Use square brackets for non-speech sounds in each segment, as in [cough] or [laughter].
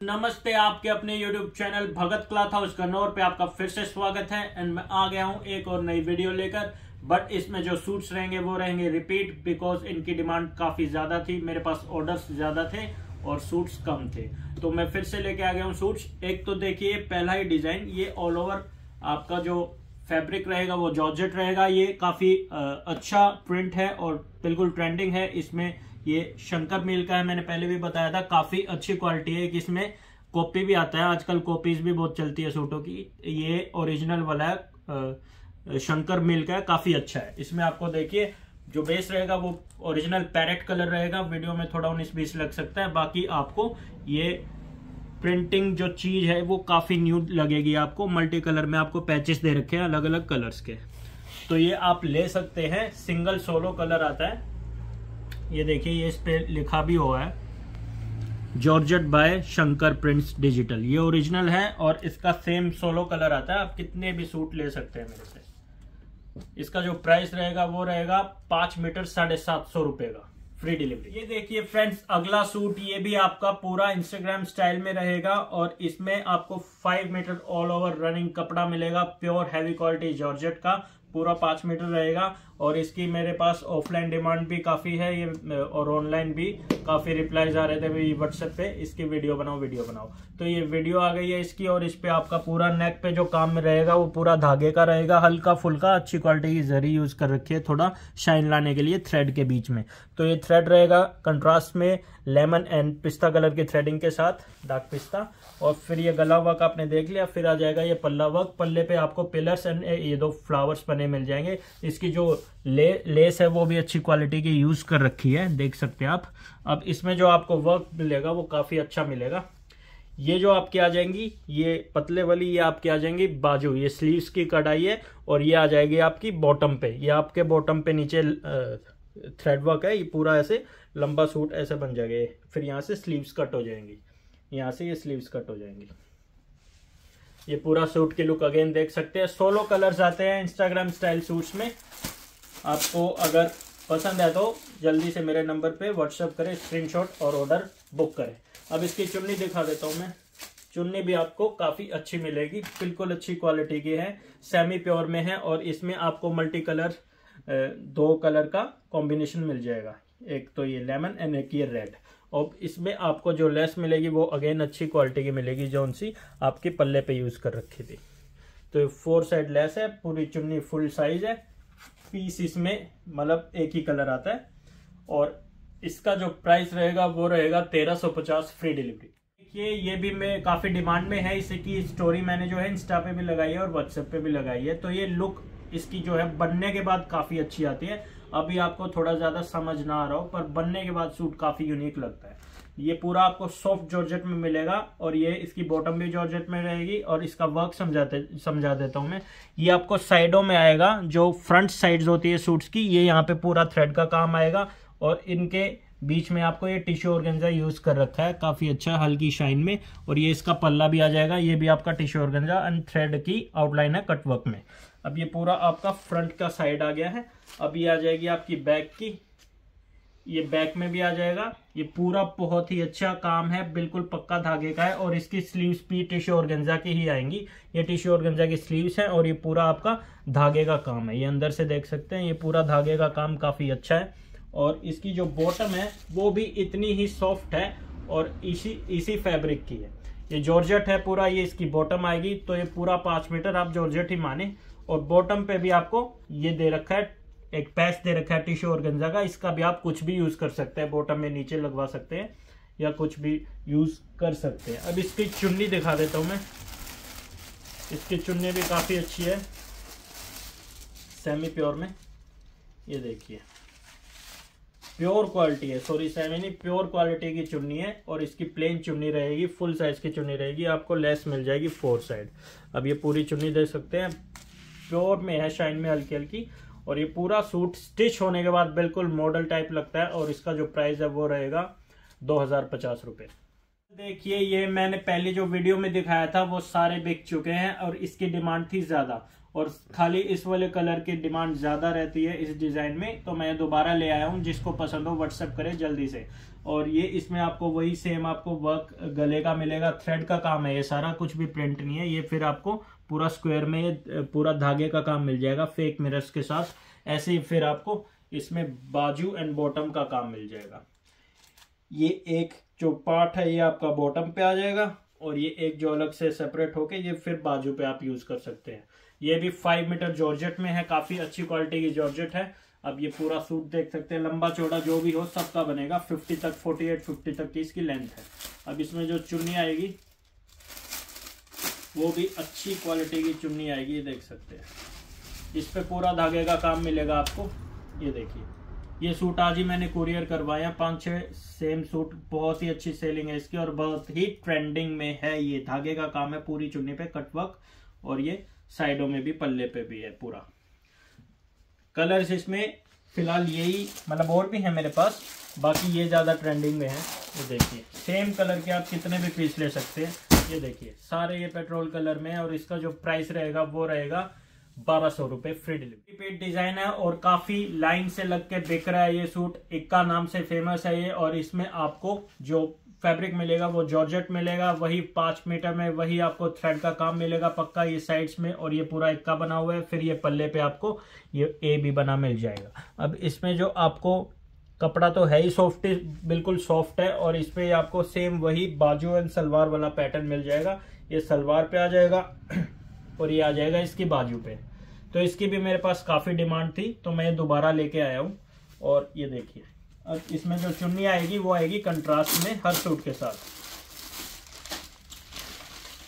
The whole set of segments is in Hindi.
नमस्ते आपके अपने YouTube channel Bhagat cloth house Kannaur पे आपका फिर से स्वागत है, एंड मैं आ गया हूँ एक और नई वीडियो लेकर, बट इसमें जो सूट्स रहेंगे वो रहेंगे रिपीट बिकॉज़ इनकी डिमांड काफ़ी ज़्यादा थी, मेरे पास ऑर्डर्स ज़्यादा थे और सूट्स कम थे। तो मैं फिर से लेके आ गया हूँ सूट्स। एक तो देखिए, पहला ही डिज़ाइन ये ऑल ओवर आपका जो फैब्रिक रहेगा, वो जॉर्जेट रहेगा। ये काफ़ी अच्छा प्रिंट है और बिल्कुल ट्रेंडिंग है। इसमें ये शंकर मिल का है, मैंने पहले भी बताया था, काफ़ी अच्छी क्वालिटी है इसमें कॉपी भी आता है, आजकल कॉपीज भी बहुत चलती है सूटों की। ये ओरिजिनल वाला है शंकर मिल का है, काफ़ी अच्छा है। इसमें आपको देखिए, जो बेस रहेगा वो ओरिजिनल पैरेट कलर रहेगा। वीडियो में थोड़ा उन्नीस बीस लग सकता है, बाकी आपको ये प्रिंटिंग जो चीज़ है, वो काफ़ी न्यू लगेगी आपको। मल्टी कलर में आपको पैचेस दे रखे हैं अलग अलग कलर्स के। तो ये आप ले सकते हैं सिंगल सोलो कलर आता है। ये देखिए, ये इस पे लिखा भी हुआ है, georgette by Shankar prints digital. ये ओरिजिनल है और इसका सेम सोलो कलर आता है। आप कितने भी सूट ले सकते हैं मेरे से। इसका जो प्राइस रहेगा, वो रहेगा पाँच मीटर साढ़े सात सौ रुपए का, फ्री डिलीवरी। ये देखिए फ्रेंड्स, अगला सूट ये भी आपका पूरा इंस्टाग्राम स्टाइल में रहेगा और इसमें आपको five metre all over running कपड़ा मिलेगा, प्योर हैवी क्वालिटी जॉर्जेट का, पूरा पाँच मीटर रहेगा और इसकी मेरे पास ऑफलाइन डिमांड भी काफ़ी है, ये, और ऑनलाइन भी काफ़ी रिप्लाईज आ रहे थे भाई व्हाट्सएप पे। इसकी वीडियो बनाओ वीडियो बनाओ। तो ये वीडियो आ गई है इसकी और इस पर आपका पूरा नेक पे जो काम रहेगा, वो पूरा धागे का रहेगा, हल्का फुल्का, अच्छी क्वालिटी की जरी यूज़ कर रखी है थोड़ा शाइन लाने के लिए थ्रेड के बीच में। तो ये थ्रेड रहेगा कंट्रास्ट में लेमन एंड पिस्ता कलर की थ्रेडिंग के साथ डार्क पिस्ता। और फिर ये गला वर्क आपने देख लिया, फिर आ जाएगा ये पल्ला वर्क पल्ले पे आपको पिलर्स एंड ये दो फ्लावर्स बने मिल जाएँगे। इसकी जो ले लेस है, वो भी अच्छी क्वालिटी की यूज़ कर रखी है, देख सकते हैं आप। अब इसमें जो आपको वर्क मिलेगा, वो काफ़ी अच्छा मिलेगा। ये जो आपकी आ जाएँगी, ये पतले वाली, ये आपकी आ जाएँगी बाजू, ये स्लीव्स की कढ़ाई है और ये आ जाएगी आपकी बॉटम पे। ये आपके बॉटम पे नीचे थ्रेड वर्क है, ये पूरा ऐसे लंबा सूट ऐसे बन जाएगा। फिर यहाँ से स्लीव्स कट हो जाएँगी। यहाँ से ये स्लीव्स कट हो जाएँगी। ये पूरा सूट की लुक अगेन देख सकते हैं। सोलो कलर्स आते हैं इंस्टाग्राम स्टाइल सूट्स में। आपको अगर पसंद है तो जल्दी से मेरे नंबर पे व्हाट्सअप करें स्क्रीनशॉट और ऑर्डर बुक करें। अब इसकी चुन्नी दिखा देता हूँ मैं। चुन्नी भी आपको काफ़ी अच्छी मिलेगी, बिल्कुल अच्छी क्वालिटी की है सेमी प्योर में है और इसमें आपको मल्टी कलर दो कलर का कॉम्बिनेशन मिल जाएगा। एक तो ये लेमन एंड एक ये रेड और इसमें आपको जो लेस मिलेगी वो अगेन अच्छी क्वालिटी की मिलेगी, जो उनसी आपके पल्ले पे यूज़ कर रखी थी। तो फोर साइड लेस है, पूरी चुन्नी फुल साइज़ है। पीस इसमें मतलब एक ही कलर आता है और इसका जो प्राइस रहेगा वो रहेगा तेरह सौ पचास फ्री डिलीवरी देखिए, ये भी मैं काफ़ी डिमांड में है, इसे की स्टोरी मैंने जो है इंस्टा पे भी लगाई है और व्हाट्सएप पे भी लगाई है। तो ये लुक इसकी जो है बनने के बाद काफ़ी अच्छी आती है। अभी आपको थोड़ा ज़्यादा समझ ना आ रहा हो, पर बनने के बाद सूट काफ़ी यूनिक लगता है। ये पूरा आपको सॉफ्ट जॉर्जेट में मिलेगा और ये इसकी बॉटम भी जॉर्जेट में रहेगी और इसका वर्क समझाते, समझा देता हूँ मैं। ये आपको साइडों में आएगा, जो फ्रंट साइड्स होती है सूट्स की, ये यहाँ पे पूरा थ्रेड का काम आएगा और इनके बीच में आपको ये टिश्यू ऑर्गेंजा यूज़ कर रखा है, काफ़ी अच्छा हल्की शाइन में। और ये इसका पल्ला भी आ जाएगा, ये भी आपका टिश्यू ऑर्गेंजा एंड थ्रेड की आउटलाइन है कटवर्क में। अब ये पूरा आपका फ्रंट का साइड आ गया है। अब ये आ जाएगी आपकी बैक की। ये बैक में भी आ जाएगा। ये पूरा बहुत ही अच्छा काम है, बिल्कुल पक्का धागे का है और इसकी स्लीव्स भी टिश्यू और गंजा की ही आएँगी। ये टिश्यू और गंजा की स्लीव्स है और ये पूरा आपका धागे का काम है। ये अंदर से देख सकते हैं, ये पूरा धागे का काम काफ़ी अच्छा है और इसकी जो बॉटम है, वो भी इतनी ही सॉफ्ट है और इसी इसी फैब्रिक की है। ये जॉर्जेट है पूरा, ये इसकी बॉटम आएगी तो ये पूरा पाँच मीटर आप जॉर्जेट ही माने और बॉटम पे भी आपको ये दे रखा है एक पैच दे रखा है टिश्यू और गंजा का, इसका भी आप कुछ भी यूज़ कर सकते हैं, बॉटम में नीचे लगवा सकते हैं, या कुछ भी यूज़ कर सकते हैं। अब इसकी चुन्नी दिखा देता हूँ मैं। इसकी चुन्नी भी काफ़ी अच्छी है सेमी प्योर में। ये देखिए प्योर क्वालिटी है सॉरी सेमी नहीं प्योर क्वालिटी की चुन्नी है, और इसकी प्लेन चुन्नी रहेगी फुल साइज़ की चुन्नी रहेगी, आपको लेस मिल जाएगी फोर साइड अब ये पूरी चुन्नी दे सकते हैं। प्योर में है शाइन में हल्की हल्की और ये पूरा सूट स्टिच होने के बाद बिल्कुल मॉडल टाइप लगता है और इसका जो प्राइस है वो रहेगा दो हज़ार पचास रुपये देखिए, ये मैंने पहले जो वीडियो में दिखाया था, वो सारे बिक चुके हैं और इसकी डिमांड थी ज़्यादा और खाली इस वाले कलर की डिमांड ज़्यादा रहती है इस डिज़ाइन में तो मैं दोबारा ले आया हूँ, जिसको पसंद हो व्हाट्सएप करे जल्दी से। और ये इसमें आपको वही सेम आपको वर्क गले का मिलेगा थ्रेड का काम है ये सारा, कुछ भी प्रिंट नहीं है, ये फिर आपको पूरा स्क्वायर में पूरा धागे का काम मिल जाएगा फेक मिरर्स के साथ। ऐसे ही फिर आपको इसमें बाजू एंड बॉटम का काम मिल जाएगा। ये एक जो पार्ट है, ये आपका बॉटम पे आ जाएगा और ये एक जो अलग से सेपरेट होके ये फिर बाजू पे आप यूज़ कर सकते हैं। ये भी फाइव मीटर जॉर्जेट में है, काफ़ी अच्छी क्वालिटी की जॉर्जेट है। अब ये पूरा सूट देख सकते हैं, लंबा चौड़ा जो भी हो, सबका बनेगा। फिफ्टी तक फोर्टी एट फिफ्टी तक की इसकी लेंथ है। अब इसमें जो चुन्नी आएगी वो भी अच्छी क्वालिटी की चुन्नी आएगी, ये देख सकते हैं। इस पे पूरा धागे का काम मिलेगा आपको, ये देखिए। ये सूट आज ही मैंने कुरियर करवाया पाँच छह सेम सूट बहुत ही अच्छी सेलिंग है इसकी और बहुत ही ट्रेंडिंग में है ये। धागे का काम है पूरी चुन्नी पे कटवर्क और ये साइडों में भी, पल्ले पे भी है पूरा। कलर्स इसमें फ़िलहाल यही मतलब और भी है मेरे पास, बाकी ये ज़्यादा ट्रेंडिंग में है, ये देखिए। सेम कलर के आप कितने भी पीस ले सकते हैं। ये देखिए, सारे ये पेट्रोल कलर में है और इसका जो प्राइस रहेगा, वो रहेगा बारह सौ रुपए फ्री डिलीवरी पेड डिज़ाइन है और काफ़ी लाइन से लग के बिक रहा है ये सूट इक्का नाम से फ़ेमस है ये और इसमें आपको जो फैब्रिक मिलेगा, वो जॉर्जेट मिलेगा, वही पाँच मीटर में वही आपको थ्रेड का काम मिलेगा पक्का ये साइड्स में और ये पूरा इक्का बना हुआ है, फिर ये पल्ले पे आपको ये ए भी बना मिल जाएगा। अब इसमें जो आपको कपड़ा तो है ही सॉफ्ट बिल्कुल सॉफ्ट है, और इस पे आपको सेम वही बाजू एंड सलवार वाला पैटर्न मिल जाएगा। ये सलवार पे आ जाएगा [clears throat] और ये आ जाएगा इसकी बाजू पे। तो इसकी भी मेरे पास काफ़ी डिमांड थी तो मैं दोबारा लेके आया हूँ। और ये देखिए, अब इसमें जो चुन्नी आएगी, वो आएगी कंट्रास्ट में हर सूट के साथ।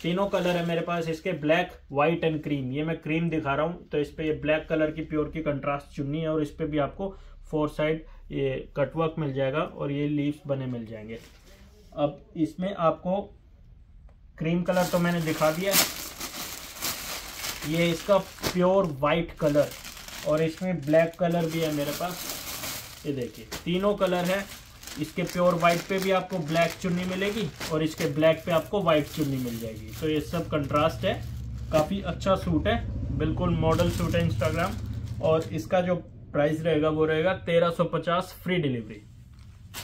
तीनों कलर है मेरे पास, इसके ब्लैक व्हाइट एंड क्रीम ये मैं क्रीम दिखा रहा हूँ तो इस पे ये ब्लैक कलर की प्योर की कंट्रास्ट चुन्नी है, और इस पे भी आपको फोर साइड ये कटवर्क मिल जाएगा और ये लीव्स बने मिल जाएँगे। अब इसमें आपको क्रीम कलर तो मैंने दिखा दिया। ये इसका प्योर वाइट कलर और इसमें ब्लैक कलर भी है मेरे पास। ये देखिए, तीनों कलर है। इसके प्योर वाइट पे भी आपको ब्लैक चुन्नी मिलेगी और इसके ब्लैक पे आपको वाइट चुन्नी मिल जाएगी। तो ये सब कंट्रास्ट है। काफ़ी अच्छा सूट है। बिल्कुल मॉडल सूट है इंस्टाग्राम और इसका जो प्राइस रहेगा वो रहेगा तेरह सौ पचास फ्री डिलीवरी।